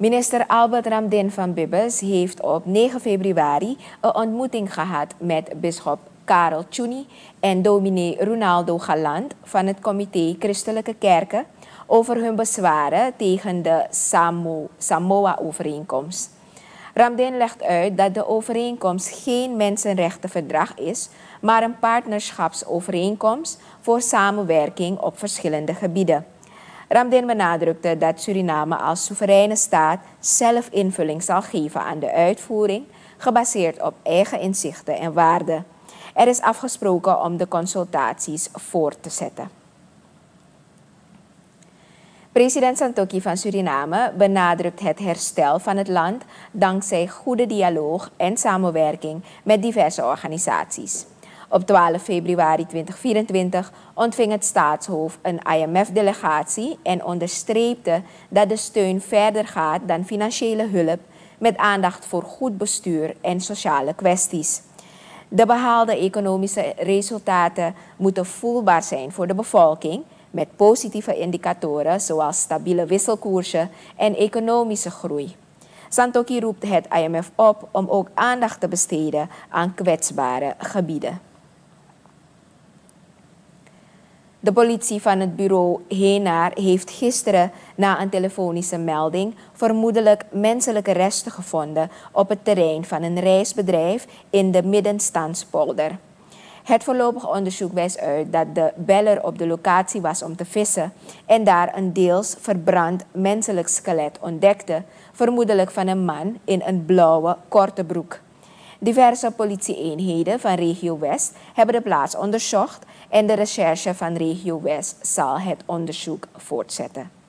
Minister Albert Ramdin van Bibbes heeft op 9 februari een ontmoeting gehad met bisschop Karel Tjuni en dominee Ronaldo Galant van het Comité Christelijke Kerken over hun bezwaren tegen de Samoa-overeenkomst. Ramdin legt uit dat de overeenkomst geen mensenrechtenverdrag is, maar een partnerschapsovereenkomst voor samenwerking op verschillende gebieden. Ramdin benadrukte dat Suriname als soevereine staat zelf invulling zal geven aan de uitvoering, gebaseerd op eigen inzichten en waarden. Er is afgesproken om de consultaties voort te zetten. President Santoki van Suriname benadrukt het herstel van het land dankzij goede dialoog en samenwerking met diverse organisaties. Op 12 februari 2024 ontving het staatshoofd een IMF-delegatie en onderstreepte dat de steun verder gaat dan financiële hulp met aandacht voor goed bestuur en sociale kwesties. De behaalde economische resultaten moeten voelbaar zijn voor de bevolking met positieve indicatoren zoals stabiele wisselkoersen en economische groei. Santoki roept het IMF op om ook aandacht te besteden aan kwetsbare gebieden. De politie van het bureau Henaar heeft gisteren na een telefonische melding vermoedelijk menselijke resten gevonden op het terrein van een reisbedrijf in de Middenstandspolder. Het voorlopig onderzoek wijst uit dat de beller op de locatie was om te vissen en daar een deels verbrand menselijk skelet ontdekte, vermoedelijk van een man in een blauwe korte broek. Diverse politieeenheden van Regio West hebben de plaats onderzocht en de recherche van Regio West zal het onderzoek voortzetten.